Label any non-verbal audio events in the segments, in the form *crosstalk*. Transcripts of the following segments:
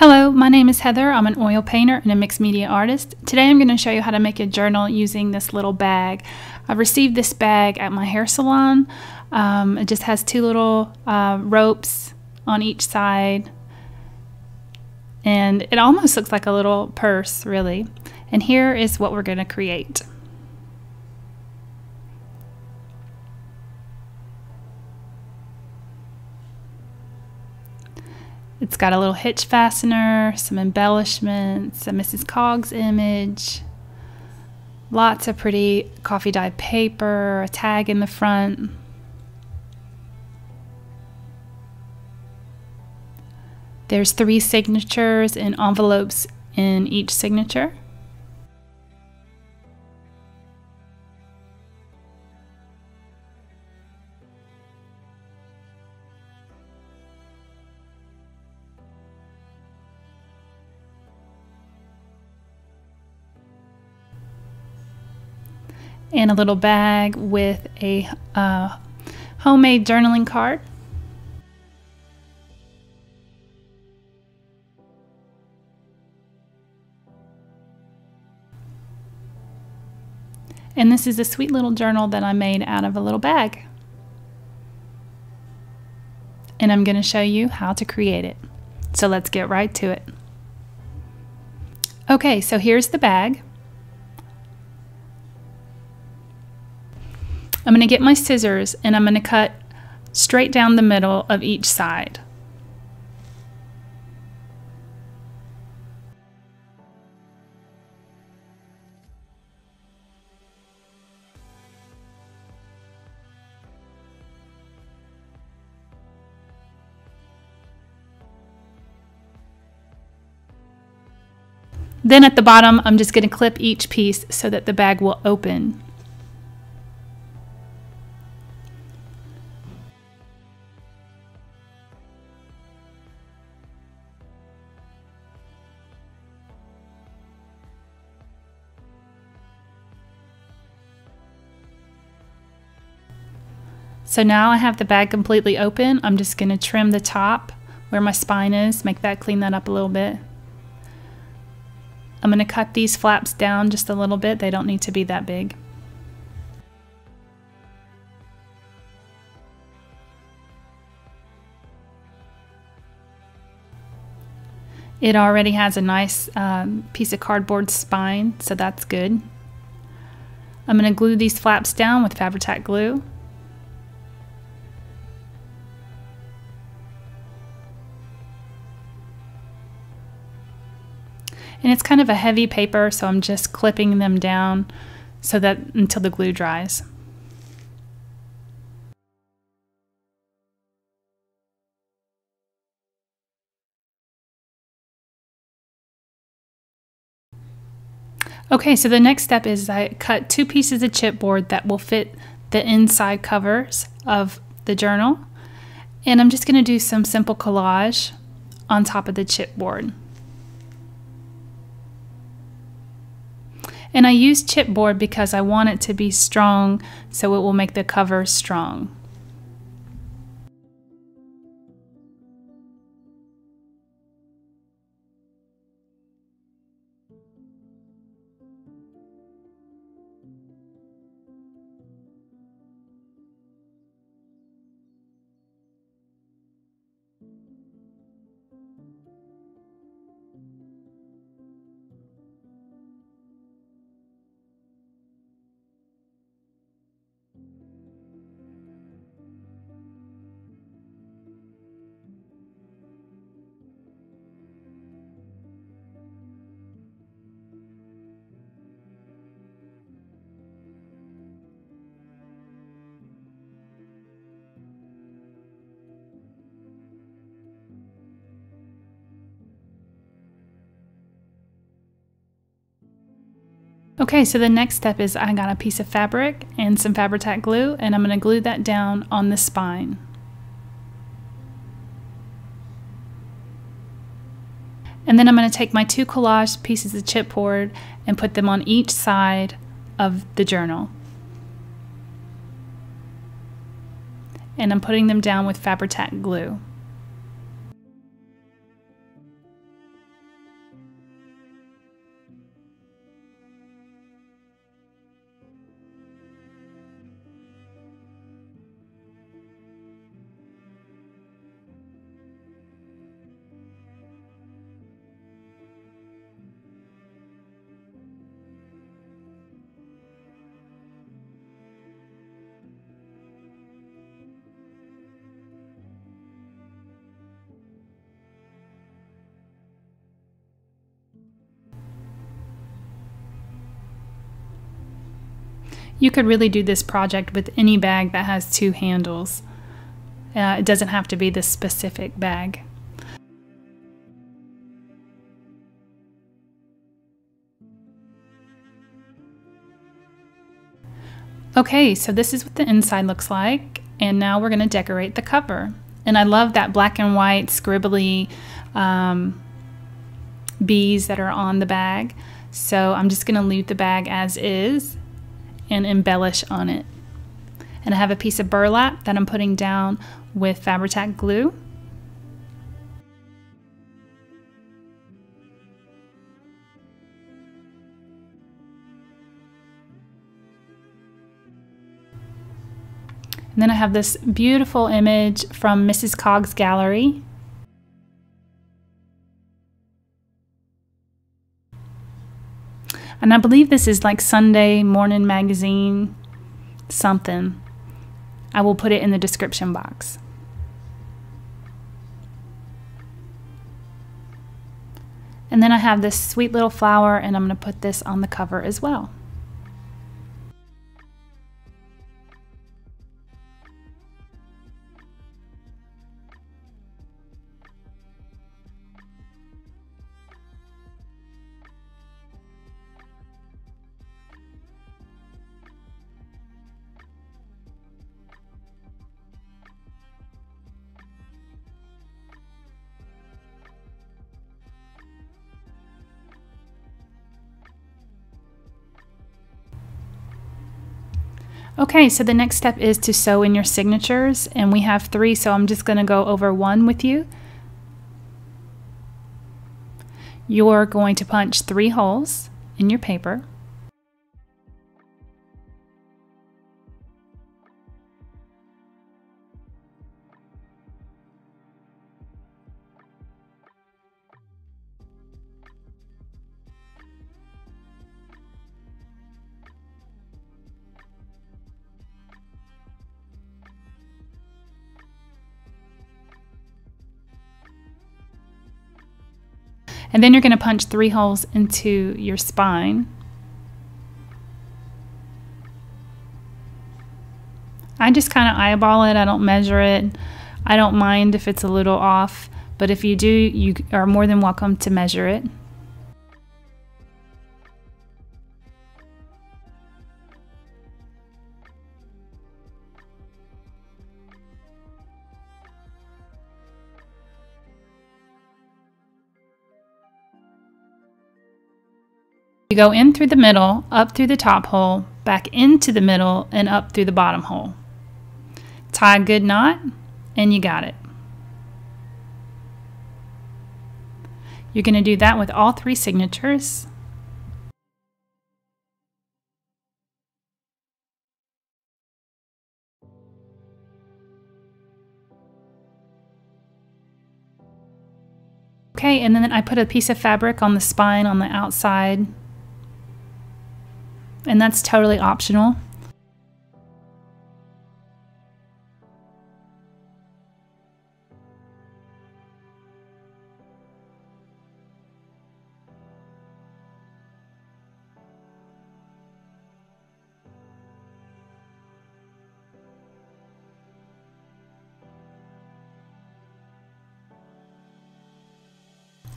Hello, my name is Heather. I'm an oil painter and a mixed media artist. Today I'm going to show you how to make a journal using this little bag. I received this bag at my hair salon. Um, it just has two little uh, ropes on each side and it almost looks like a little purse really. And here is what we're going to create. It's got a little hitch fastener, some embellishments, a Mrs. Coggs image, lots of pretty coffee dye paper, a tag in the front. There's three signatures and envelopes in each signature. And a little bag with a uh, homemade journaling card. And this is a sweet little journal that I made out of a little bag. And I'm going to show you how to create it. So let's get right to it. Okay, so here's the bag. I'm going to get my scissors and I'm going to cut straight down the middle of each side. Then at the bottom, I'm just going to clip each piece so that the bag will open. So now I have the bag completely open. I'm just going to trim the top where my spine is, make that clean that up a little bit. I'm going to cut these flaps down just a little bit. They don't need to be that big. It already has a nice um, piece of cardboard spine, so that's good. I'm going to glue these flaps down with Fabri-Tac glue. And it's kind of a heavy paper, so I'm just clipping them down so that until the glue dries. Okay, so the next step is I cut two pieces of chipboard that will fit the inside covers of the journal. And I'm just going to do some simple collage on top of the chipboard. And I use chipboard because I want it to be strong so it will make the cover strong. Okay, so the next step is I got a piece of fabric and some Fabri-Tac glue and I'm going to glue that down on the spine. And then I'm going to take my two collage pieces of chipboard and put them on each side of the journal. And I'm putting them down with Fabri-Tac glue. You could really do this project with any bag that has two handles. Uh, it doesn't have to be this specific bag. Okay, so this is what the inside looks like, and now we're going to decorate the cover. And I love that black and white scribbly um, bees that are on the bag. So I'm just going to leave the bag as is and embellish on it. And I have a piece of burlap that I'm putting down with Fabri-Tac glue. And then I have this beautiful image from Mrs. Coggs Gallery. And I believe this is like Sunday Morning Magazine something. I will put it in the description box. And then I have this sweet little flower and I'm going to put this on the cover as well. Okay, so the next step is to sew in your signatures, and we have three, so I'm just going to go over one with you. You're going to punch three holes in your paper. And then you're going to punch three holes into your spine. I just kind of eyeball it. I don't measure it. I don't mind if it's a little off, but if you do, you are more than welcome to measure it. You go in through the middle, up through the top hole, back into the middle, and up through the bottom hole. Tie a good knot, and you got it. You're going to do that with all three signatures. Okay, and then I put a piece of fabric on the spine on the outside and that's totally optional.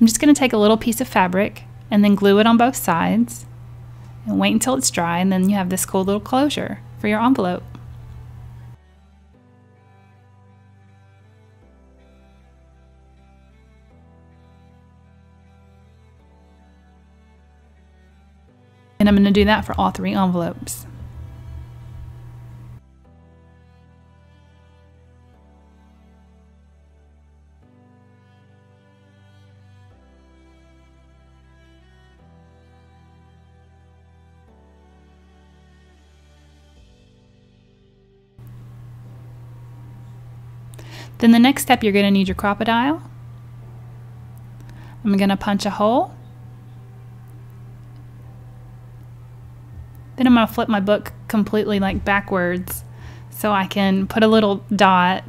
I'm just going to take a little piece of fabric and then glue it on both sides and wait until it's dry and then you have this cool little closure for your envelope. And I'm going to do that for all three envelopes. Then the next step, you're going to need your Crop-A-Dile. I'm going to punch a hole. Then I'm going to flip my book completely like backwards so I can put a little dot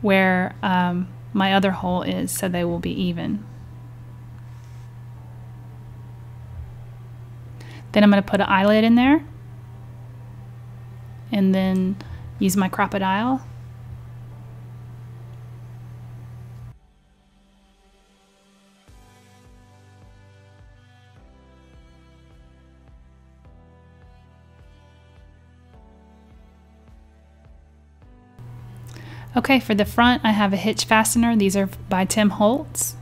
where um, my other hole is so they will be even. Then I'm going to put an eyelet in there. and then use my Crop-A-Dile. Okay, for the front, I have a hitch fastener. These are by Tim Holtz.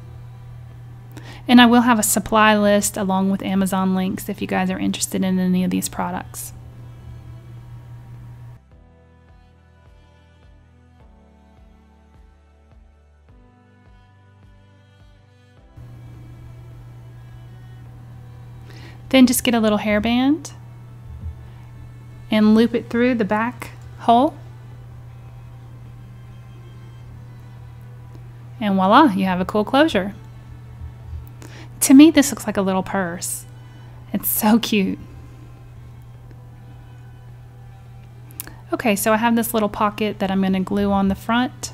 And I will have a supply list along with Amazon links if you guys are interested in any of these products. Then just get a little hairband and loop it through the back hole. And voila, you have a cool closure. To me, this looks like a little purse. It's so cute. Okay, so I have this little pocket that I'm going to glue on the front.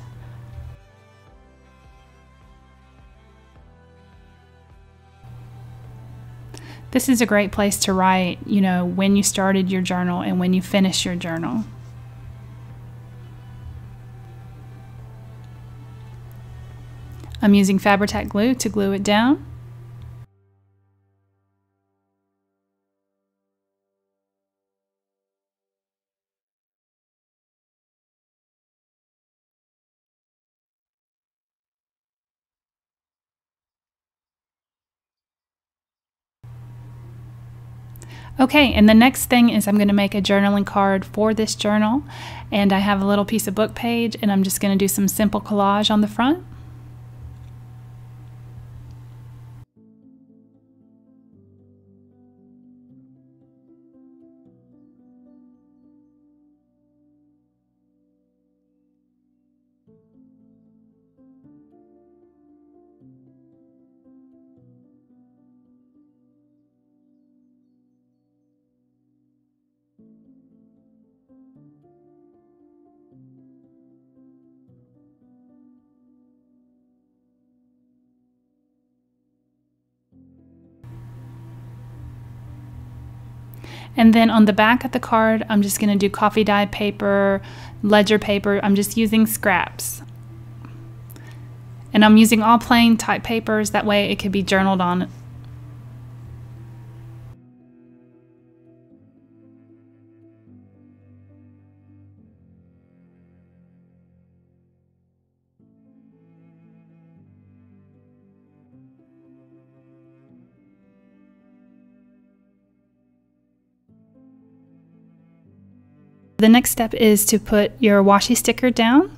This is a great place to write, you know, when you started your journal and when you finish your journal. I'm using Fabri-Tac glue to glue it down. Okay, and the next thing is I'm going to make a journaling card for this journal. And I have a little piece of book page, and I'm just going to do some simple collage on the front. And then on the back of the card, I'm just going to do coffee dye paper, ledger paper. I'm just using scraps. And I'm using all plain type papers. That way it could be journaled on The next step is to put your washi sticker down.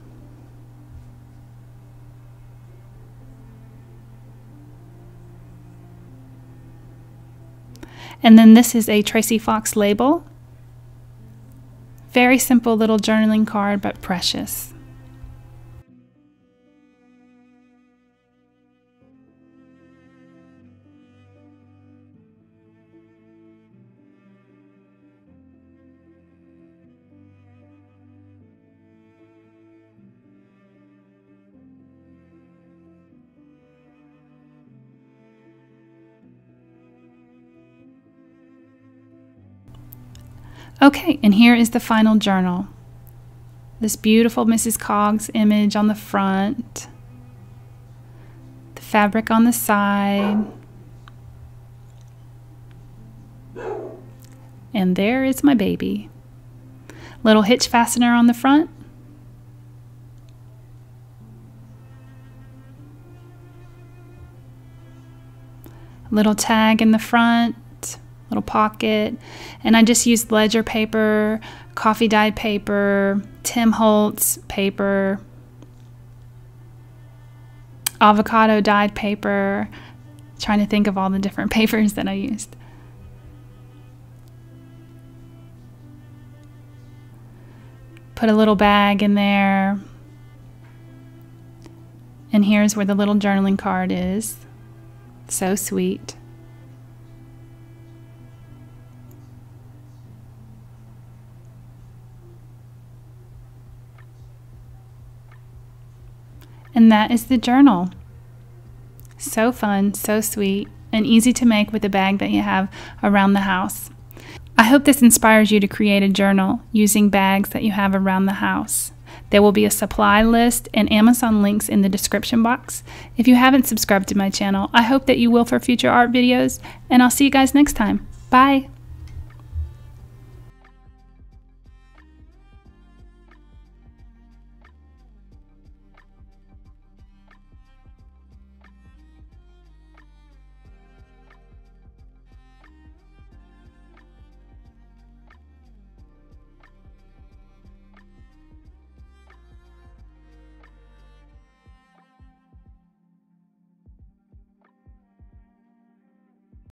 And then this is a Tracy Fox label. Very simple little journaling card, but precious. Okay, and here is the final journal. This beautiful Mrs. Coggs image on the front, the fabric on the side, and there is my baby. Little hitch fastener on the front. Little tag in the front little pocket. And I just used ledger paper, coffee dyed paper, Tim Holtz paper, avocado dyed paper. Trying to think of all the different *laughs* papers that I used. Put a little bag in there. And here's where the little journaling card is. So sweet. And that is the journal. So fun, so sweet, and easy to make with a bag that you have around the house. I hope this inspires you to create a journal using bags that you have around the house. There will be a supply list and Amazon links in the description box. If you haven't subscribed to my channel, I hope that you will for future art videos, and I'll see you guys next time. Bye!